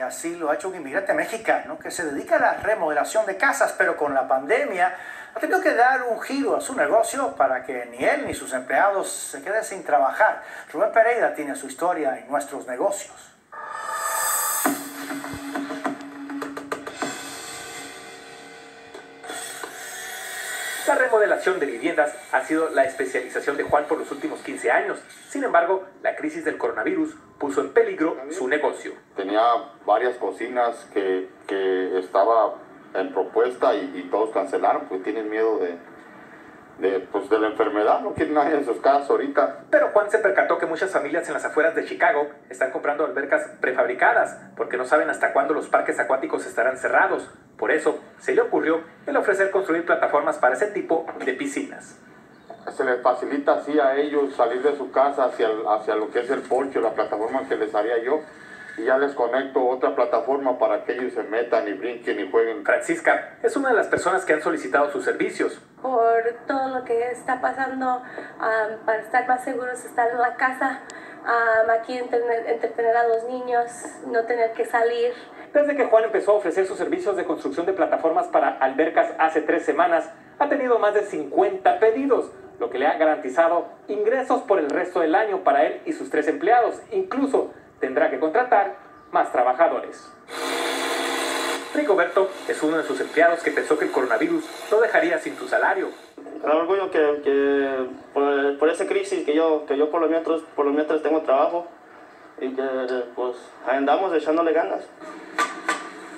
Así lo ha hecho un inmigrante mexicano que se dedica a la remodelación de casas, pero con la pandemia ha tenido que dar un giro a su negocio para que ni él ni sus empleados se queden sin trabajar. Rubén Pereira tiene su historia en nuestros negocios. La remodelación de viviendas ha sido la especialización de Juan por los últimos 15 años. Sin embargo, la crisis del coronavirus puso en peligro su negocio. Tenía varias cocinas que, que estaba en propuesta y, y todos cancelaron porque tienen miedo de, de, pues, de la enfermedad, no quieren nadie en sus casas ahorita. Pero Juan se percató que muchas familias en las afueras de Chicago están comprando albercas prefabricadas porque no saben hasta cuándo los parques acuáticos estarán cerrados. Por eso se le ocurrió el ofrecer construir plataformas para ese tipo de piscinas. Se les facilita así a ellos salir de su casa hacia, hacia lo que es el porche, la plataforma que les haría yo. Y ya les conecto otra plataforma para que ellos se metan y brinquen y jueguen. Francisca es una de las personas que han solicitado sus servicios. por todo lo que está pasando, um, para estar más seguros, estar en la casa, um, aquí entretener, entretener a los niños, no tener que salir. Desde que Juan empezó a ofrecer sus servicios de construcción de plataformas para albercas hace tres semanas, ha tenido más de 50 pedidos, lo que le ha garantizado ingresos por el resto del año para él y sus tres empleados. Incluso tendrá que contratar más trabajadores. Rigoberto es uno de sus empleados que pensó que el coronavirus lo dejaría sin su salario. Me da orgullo que, que por, por esa crisis que yo, que yo por lo mientras, por lo mientras tengo trabajo y que pues andamos echándole ganas.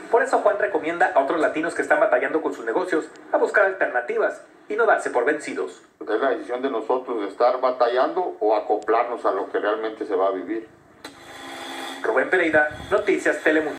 Por eso Juan recomienda a otros latinos que están batallando con sus negocios a buscar alternativas y no darse por vencidos. Es la decisión de nosotros de estar batallando o acoplarnos a lo que realmente se va a vivir. Rubén Pereira, Noticias Telemundo.